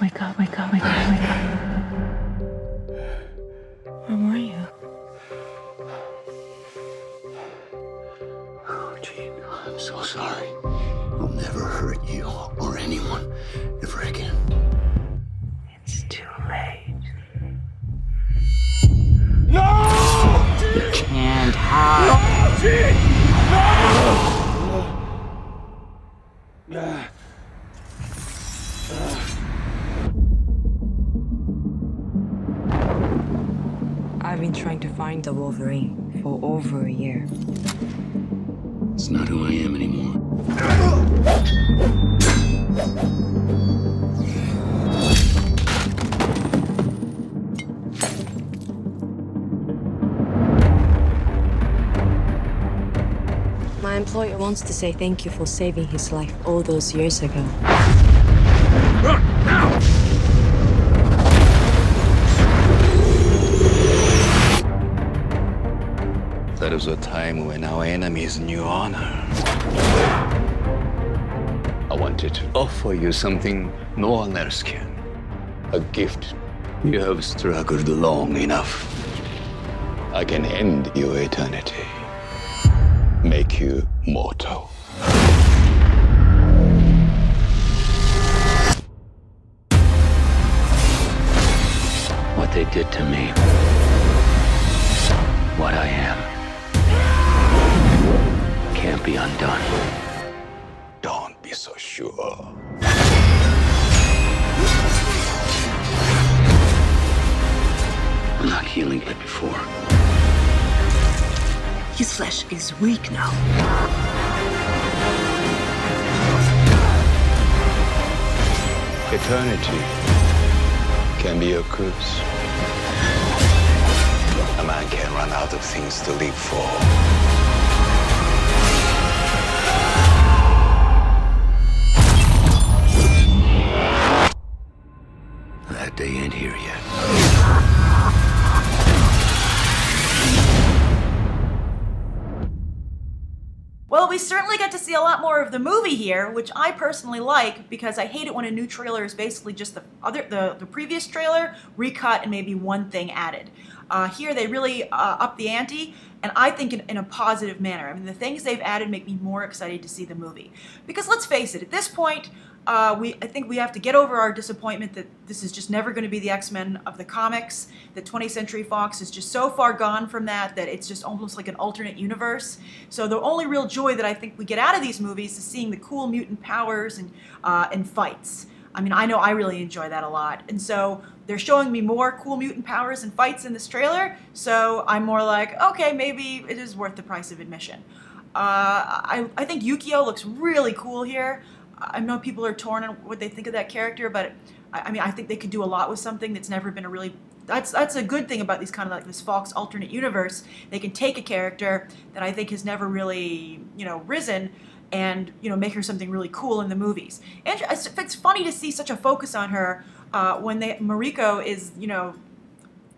Wake up, wake up, wake up, wake up. Where were you? Oh, Jean, I'm so sorry. I'll never hurt you or anyone ever again. It's too late. No! You can't hide. I've been trying to find the Wolverine for over a year. It's not who I am anymore. My employer wants to say thank you for saving his life all those years ago. That is a time when our enemies knew honor. I wanted to offer you something no one else can. A gift. You have struggled long enough. I can end your eternity. Make you mortal. What they did to me. Can't be undone. Don't be so sure. I'm not healing like before. His flesh is weak now. Eternity can be a curse. A man can run out of things to live for. We certainly get to see a lot more of the movie here, which I personally like because I hate it when a new trailer is basically just the other the, the previous trailer recut and maybe one thing added. Uh, here they really uh, up the ante, and I think in, in a positive manner. I mean, the things they've added make me more excited to see the movie. Because let's face it, at this point, uh, we I think we have to get over our disappointment that this is just never going to be the X-Men of the comics. That 20th Century Fox is just so far gone from that that it's just almost like an alternate universe. So the only real joy that I think we get out of these movies is seeing the cool mutant powers and uh, and fights. I mean, I know I really enjoy that a lot, and so they're showing me more cool mutant powers and fights in this trailer. So I'm more like, okay, maybe it is worth the price of admission. Uh, I, I think Yukio looks really cool here. I know people are torn on what they think of that character, but I, I mean, I think they could do a lot with something that's never been a really. That's that's a good thing about these kind of like this Fox alternate universe. They can take a character that I think has never really you know risen and you know make her something really cool in the movies. And it's, funny to see such a focus on her uh, when they Mariko is you know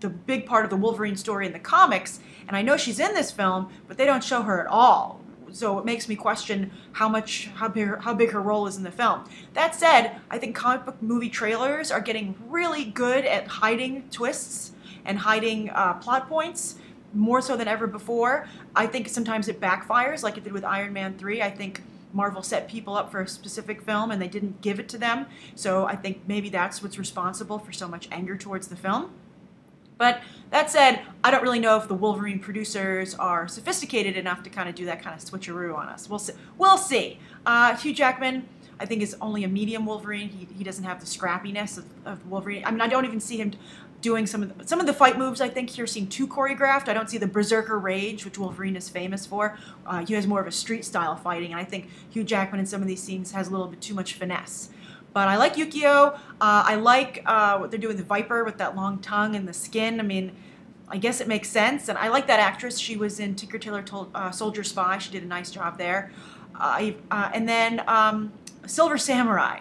the big part of the Wolverine story in the comics, and I know she's in this film, but they don't show her at all. So it makes me question how much how big how big her role is in the film. That said, I think comic book movie trailers are getting really good at hiding twists and hiding uh, plot points more so than ever before. I think sometimes it backfires, like it did with Iron Man 3. I think Marvel set people up for a specific film and they didn't give it to them. So I think maybe that's what's responsible for so much anger towards the film. But that said, I don't really know if the Wolverine producers are sophisticated enough to kind of do that kind of switcheroo on us. We'll see. We'll see. Uh, Hugh Jackman, I think, is only a medium Wolverine. He, he doesn't have the scrappiness of, of Wolverine. I mean, I don't even see him doing some of the, some of the fight moves. I think here seem too choreographed. I don't see the Berserker Rage, which Wolverine is famous for. Uh, he has more of a street style fighting, and I think Hugh Jackman in some of these scenes has a little bit too much finesse. But I like Yukio. Uh, I like uh, what they're doing with the Viper with that long tongue and the skin. I mean, I guess it makes sense. And I like that actress. She was in Tinker Tailor uh, Soldier Spy. She did a nice job there. Uh, uh, and then um, Silver Samurai.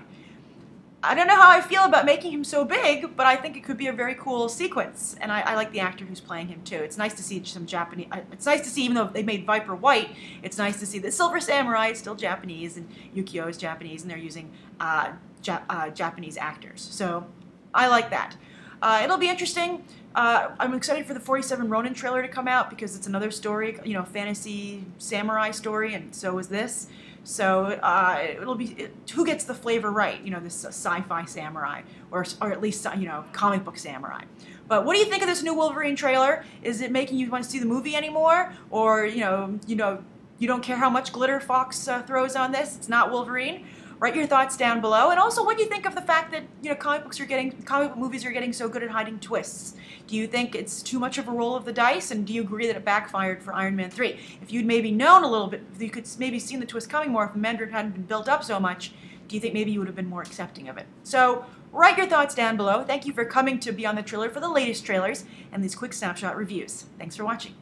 I don't know how I feel about making him so big, but I think it could be a very cool sequence, and I, I like the actor who's playing him too. It's nice to see some Japanese. It's nice to see, even though they made Viper white, it's nice to see that Silver Samurai is still Japanese and Yukio is Japanese, and they're using uh, ja- uh, Japanese actors. So I like that. Uh, it'll be interesting. Uh, I'm excited for the 47 Ronin trailer to come out because it's another story, you know, fantasy samurai story, and so is this. So uh, it'll be it, who gets the flavor right, you know, this sci-fi samurai, or or at least you know, comic book samurai. But what do you think of this new Wolverine trailer? Is it making you want to see the movie anymore, or you know, you know, you don't care how much glitter Fox uh, throws on this? It's not Wolverine. Write your thoughts down below, and also what do you think of the fact that you know comic books are getting comic book movies are getting so good at hiding twists? Do you think it's too much of a roll of the dice, and do you agree that it backfired for Iron Man three? If you'd maybe known a little bit, you could maybe seen the twist coming more, if Mandarin hadn't been built up so much, do you think maybe you would have been more accepting of it? So write your thoughts down below. Thank you for coming to Beyond the Trailer for the latest trailers and these quick snapshot reviews. Thanks for watching.